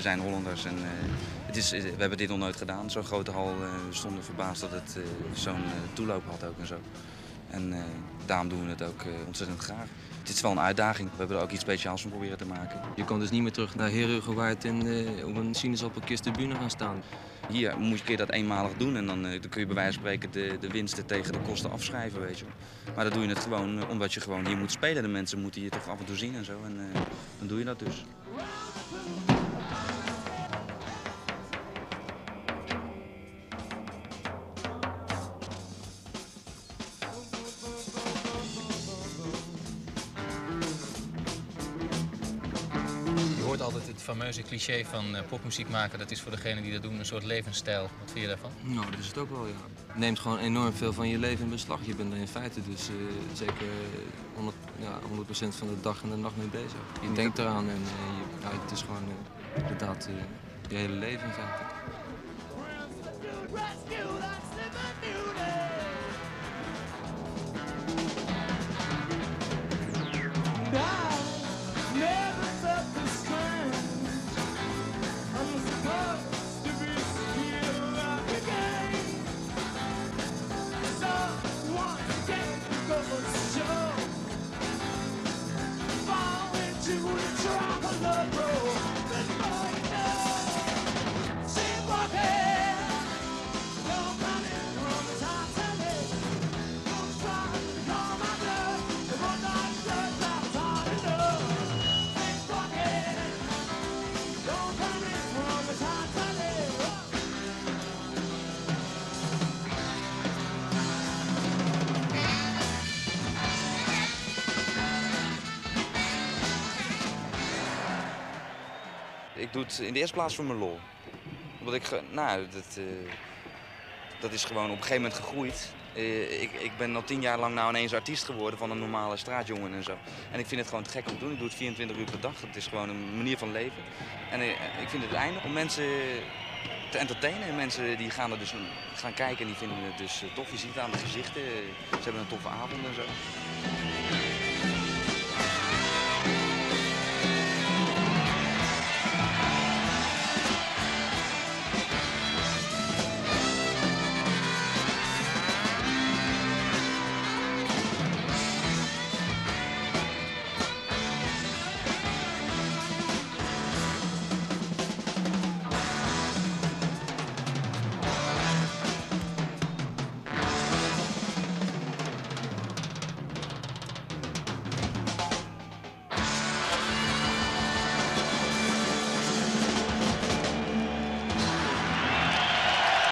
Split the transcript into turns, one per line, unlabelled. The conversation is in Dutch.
zijn Hollanders en het is, we hebben dit nog nooit gedaan. Zo'n grote hal, we stonden verbaasd dat het zo'n toeloop had ook en zo. En daarom doen we het ook ontzettend graag. Het is wel een uitdaging. We hebben er ook iets speciaals van proberen te maken.
Je kan dus niet meer terug naar Herugewaard en op een sinaasappelkist bühne gaan staan.
Hier moet je keer dat eenmalig doen en dan, dan kun je bij wijze van spreken de, de winsten tegen de kosten afschrijven, weet je Maar dan doe je het gewoon omdat je gewoon hier moet spelen. De mensen moeten je toch af en toe zien en zo. En dan doe je dat dus.
Altijd het fameuze cliché van uh, popmuziek maken. Dat is voor degenen die dat doen een soort levensstijl. Wat vind je daarvan?
Nou, dat is het ook wel, ja. Het neemt gewoon enorm veel van je leven in beslag. Je bent er in feite dus uh, zeker 100, ja, 100 van de dag en de nacht mee bezig. Je denkt eraan en ja, het is gewoon inderdaad je hele leven in feite.
Ik doe het in de eerste plaats voor mijn lol. Omdat ik, nou, dat, uh, dat is gewoon op een gegeven moment gegroeid. Uh, ik, ik ben al tien jaar lang nou ineens artiest geworden van een normale straatjongen en zo. En ik vind het gewoon te gek om te doen. Ik doe het 24 uur per dag. Het is gewoon een manier van leven. En uh, ik vind het einde om mensen te entertainen. Mensen die gaan er dus gaan kijken en die vinden het dus tof. Je ziet het aan de gezichten. Ze hebben een toffe avond en zo.